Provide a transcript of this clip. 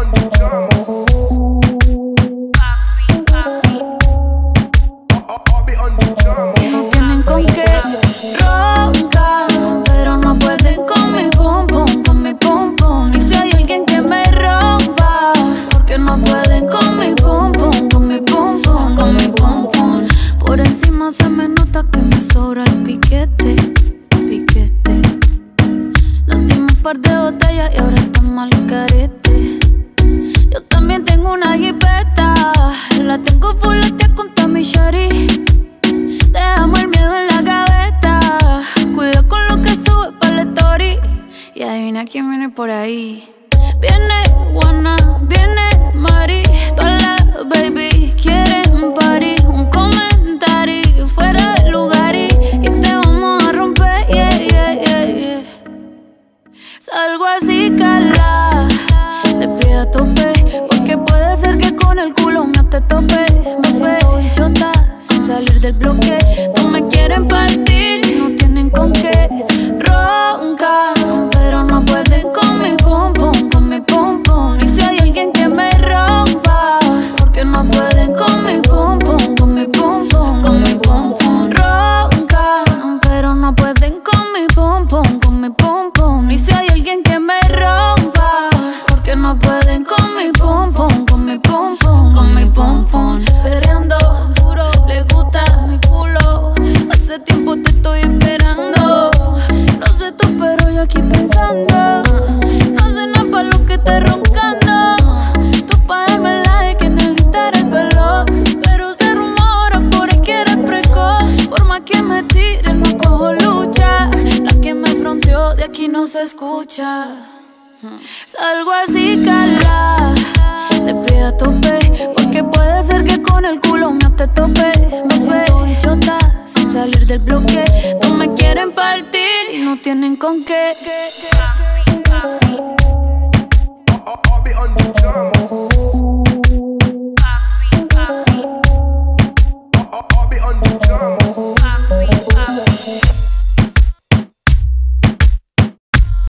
No tienen con qué romper, pero no pueden con mi pompón, con mi pompón. Y si hay alguien que me rompa, porque no pueden con mi pompón, con mi pompón, con mi pompón. Por encima se me nota que me sobra el piquete, piquete. Nos dimos parte botella y ahora estamos al cierre. la tengo boletea con Tommy Shari. Te amo el miedo en la gaveta. Cuidado con lo que sube para la story. Y adivina quién viene por ahí. Viene Juana, viene Mari. Todas las baby quieren party. Un comentario fuera de lugar y, y te vamos a romper. Yeah, yeah, yeah, yeah. Salgo así, cara. del bloque. No me quieren partir, no tienen con qué roncar. pensando. No se nota lo que te roncando. Tú para darme la de que necesitar el reloj. Pero se rumora por el eres precoz. Forma que me tire, no cojo lucha. La que me fronteó de aquí no se escucha. Salgo así, cala. Te pido a tope, porque puede ser que con el culo no te tope. Me suelto chota, sin salir del bloque. No me quieren partir no tienen con qué. I'll be on the drums.